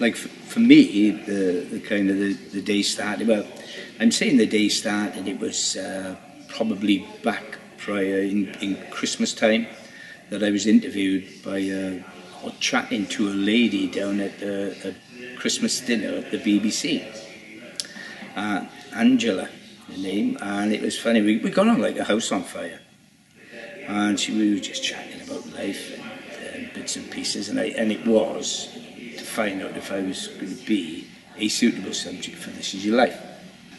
Like for, for me, the, the kind of the, the day started, well, I'm saying the day started, it was uh, probably back prior in, in Christmas time that I was interviewed by uh, or chatting to a lady down at the Christmas dinner at the BBC. Uh, Angela, the name, and it was funny, we, we got on like a house on fire. And she, we were just chatting about life and uh, bits and pieces, and, I, and it was find out if I was going to be a suitable subject for This Is Your Life.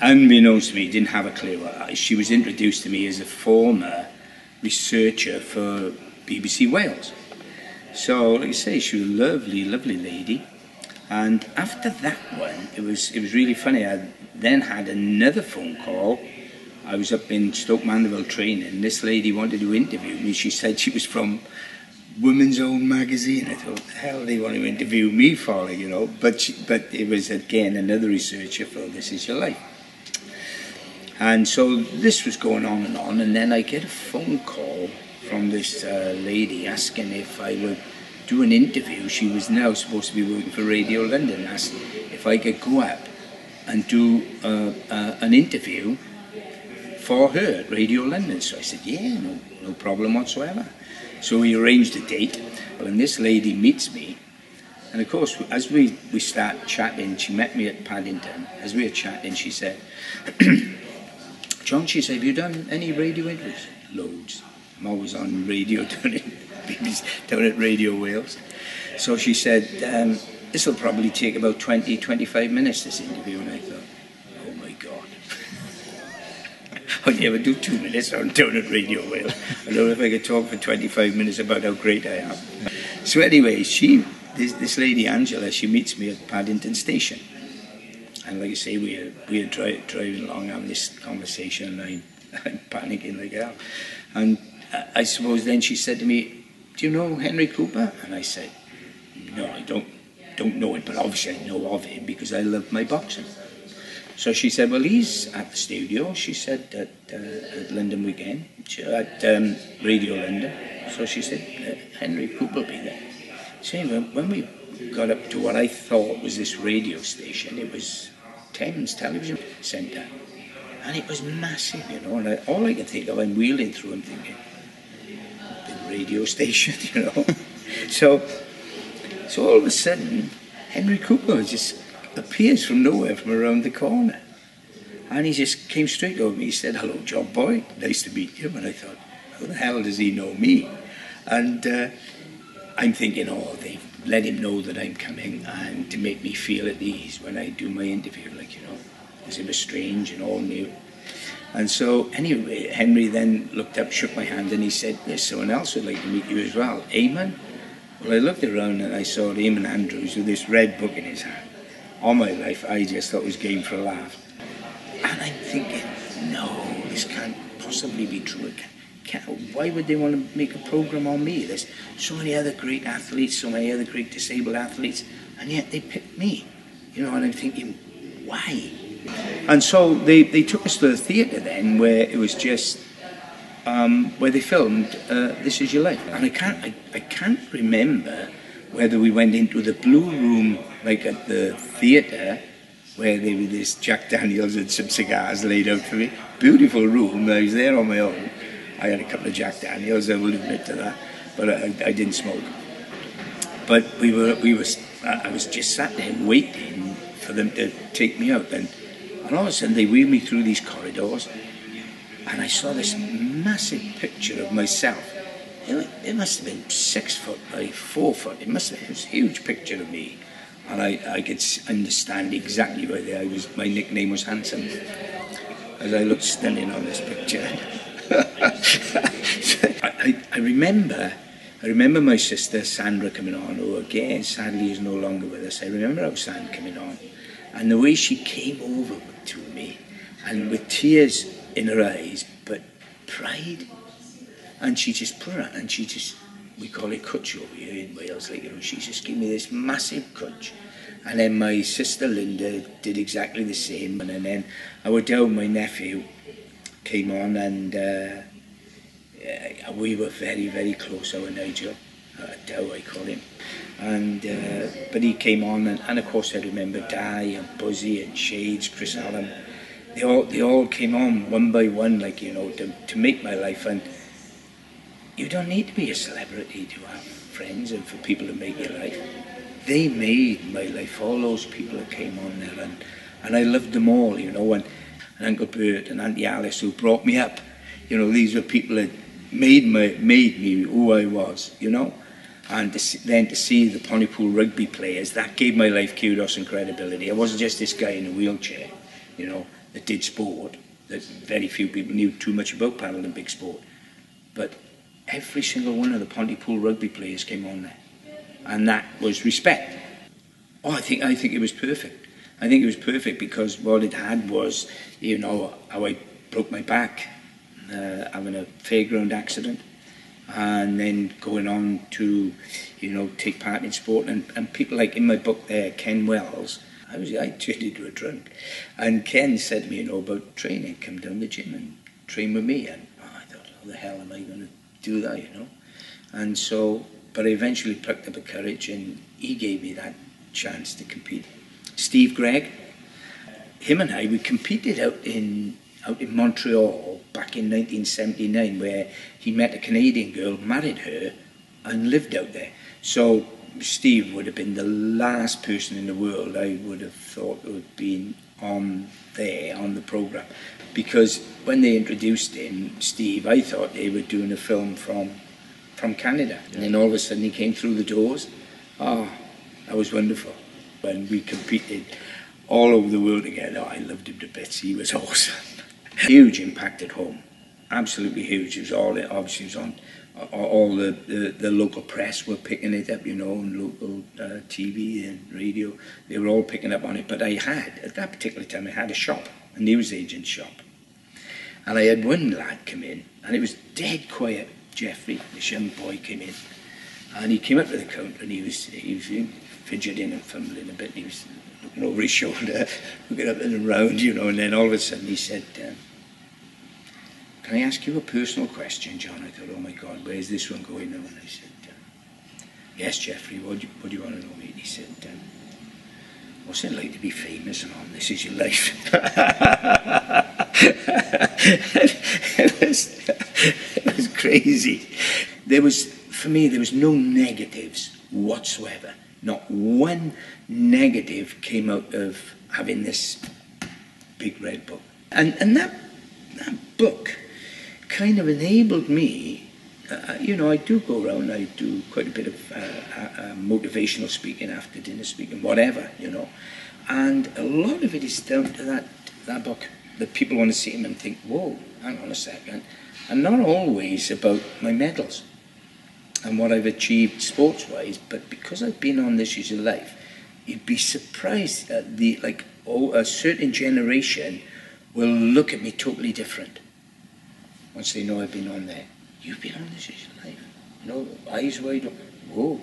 Unbeknownst to me, didn't have a clue. She was introduced to me as a former researcher for BBC Wales. So, like I say, she was a lovely, lovely lady. And after that one, it was it was really funny. I then had another phone call. I was up in Stoke Mandeville training. This lady wanted to interview me. She said she was from Women's Own magazine. I thought, the hell they want to interview me for, you know? But she, but it was again another researcher for This Is Your Life. And so this was going on and on, and then I get a phone call from this uh, lady asking if I would do an interview. She was now supposed to be working for Radio London, asked if I could go up and do uh, uh, an interview for her at Radio London. So I said, yeah, no, no problem whatsoever. So we arranged a date, and this lady meets me. And of course, as we, we start chatting, she met me at Paddington. As we were chatting, she said, John, she said, have you done any radio interviews? Loads. I'm always on radio down at, at Radio Wales. So she said, um, this will probably take about 20, 25 minutes, this interview. And I I'd never do two minutes on down at Radio Wales. I don't know if I could talk for 25 minutes about how great I am. So anyway, she, this, this lady Angela, she meets me at Paddington Station. And like I say, we are, we are dri driving along having this conversation and I'm, I'm panicking like hell. And I suppose then she said to me, do you know Henry Cooper? And I said, no, I don't, don't know it, but obviously I know of him because I love my boxing. So she said, well, he's at the studio. She said at, uh, at London Weekend, at um, Radio London. So she said, uh, Henry Cooper will be there. So when we got up to what I thought was this radio station, it was Thames Television Centre. And it was massive, you know, and I, all I could think of, I'm wheeling through and thinking, the radio station, you know. so, so all of a sudden, Henry Cooper just appears from nowhere from around the corner. And he just came straight over me. He said, hello, John Boy, nice to meet you. And I thought, how the hell does he know me? And uh, I'm thinking, oh, they've let him know that I'm coming and to make me feel at ease when I do my interview, like, you know, as it was strange and all new. And so, anyway, Henry then looked up, shook my hand, and he said, There's someone else who'd like to meet you as well. Eamonn? Well, I looked around and I saw Eamonn Andrews with this red book in his hand. All my life, I just thought it was game for a laugh. And I'm thinking, no, this can't possibly be true. Can't, why would they want to make a program on me? There's so many other great athletes, so many other great disabled athletes, and yet they picked me. You know, and I'm thinking, why? And so they, they took us to the theatre then, where it was just um, where they filmed uh, This Is Your Life. And I can't I, I can't remember whether we went into the blue room like at the theatre where there was this Jack Daniels and some cigars laid out for me. Beautiful room. I was there on my own. I had a couple of Jack Daniels, I will admit to that, but I, I didn't smoke. But we were, we were, I was just sat there waiting for them to take me out. And, and all of a sudden they wheeled me through these corridors and I saw this massive picture of myself. It, must have been six foot by four foot. It must have been a huge picture of me. And I, I could understand exactly why I was, my nickname was Handsome. As I looked stunning on this picture. I, I remember I remember my sister Sandra coming on, who again sadly is no longer with us. I remember our Sandra coming on, and the way she came over to me, and with tears in her eyes, but pride, and she just put her and she just we call it cutch over here in Wales, like you know, she just gave me this massive cutch. And then my sister Linda did exactly the same, and then I went down my nephew came on and uh, we were very, very close, our Nigel. uh, Dow I call him. And uh, but he came on, and, and of course I remember Di and Buzzy and Shades, Chris Allen. They all they all came on one by one, like you know, to to make my life. And you don't need to be a celebrity to have friends and for people to make your life. They made my life. All those people that came on there, and and I loved them all, you know. And, and Uncle Bert and Auntie Alice who brought me up, you know, these were people that made my made me who I was, you know. And to see, then to see the Pontypool rugby players, that gave my life kudos and credibility. I wasn't just this guy in a wheelchair, you know, that did sport. That very few people knew too much about Paralympic sport. But every single one of the Pontypool rugby players came on there. And that was respect. Oh, I think I think it was perfect. I think it was perfect because what it had was, you know, how I broke my back, uh, having a fairground accident, and then going on to, you know, take part in sport. And, and people like in my book there, Ken Wells, I was I turned into a drunk, and Ken said to me, you know, about training, come down the gym and train with me. And I thought, the hell am I going to do that, you know? And so, but I eventually plucked up a courage, and he gave me that chance to compete. Steve Gregg, him and I, we competed out in out in Montreal back in 1979, where he met a Canadian girl, married her, and lived out there. So Steve would have been the last person in the world I would have thought would have been on there on the program, because when they introduced him, Steve, I thought they were doing a film from from Canada, and then all of a sudden he came through the doors. Oh, that was wonderful when we competed all over the world together. I loved him to bits. He was awesome. huge impact at home. Absolutely huge. It was all obviously it was on all the, the, the local press were picking it up, you know, and local uh, TV and radio. They were all picking up on it. But I had, at that particular time, I had a shop, a newsagent shop. And I had one lad come in, and it was dead quiet. Jeffrey, the young boy, came in. And he came up to the counter, and he was, he was fidgeting and fumbling a bit. And he was looking over his shoulder, looking up and around, you know, and then all of a sudden he said, um, can I ask you a personal question, John? I thought, oh my God, where's this one going now? And I said, um, yes, Jeffrey, what do, you, what do you want to know, mate? He said, um, what's it like to be famous and on This Is Your Life? it, was, it was crazy. There was, for me, there was no negatives whatsoever. Not one negative came out of having this big red book. And, and that, that book kind of enabled me. Uh, you know, I do go around, I do quite a bit of uh, uh, uh, motivational speaking, after dinner speaking, whatever, you know. And a lot of it is down to that, that book. That people want to see him and think, whoa, hang on a second. And not always about my medals and what I've achieved sports wise, but because I've been on this Is Your Life, you'd be surprised at the, like, oh, a certain generation will look at me totally different once they know I've been on there. You've been on this Is Your Life. You know, eyes wide open. Whoa.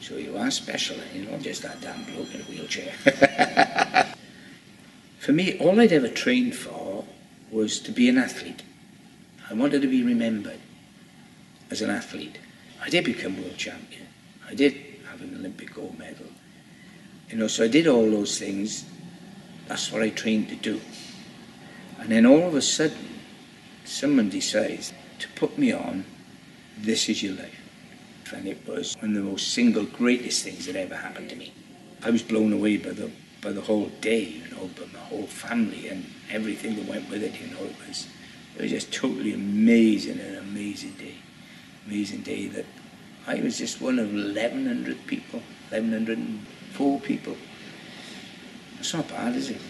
So you are special, you're not just that damn bloke in a wheelchair. for me, all I'd ever trained for was to be an athlete. I wanted to be remembered as an athlete. I did become world champion. I did have an Olympic gold medal. You know, so I did all those things. That's what I trained to do. And then all of a sudden, someone decides to put me on This Is Your Life. And it was one of the most single greatest things that ever happened to me. I was blown away by the by the whole day, you know, by my whole family and everything that went with it, you know, it was it was just totally amazing, an amazing day amazing day that I was just one of 1,100 people, 1,104 people. It's not bad, is it?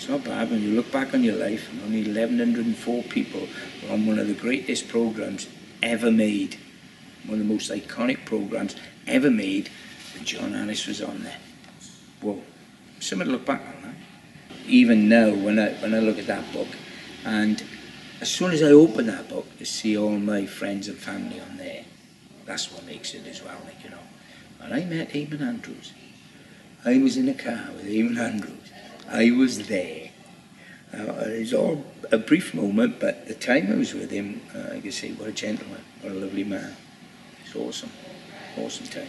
It's not bad when you look back on your life and only 1,104 people were on one of the greatest programs ever made, one of the most iconic programs ever made, and John Alice was on there. Whoa, something to look back on that. Even now, when I, when I look at that book, and as soon as I open that book to see all my friends and family on there, that's what makes it as well, like, you know. When I met Eamonn Andrews, I was in a car with Eamonn Andrews. I was there. Uh, it was all a brief moment, but the time I was with him, uh, I could say, what a gentleman, what a lovely man. It's awesome. Awesome time.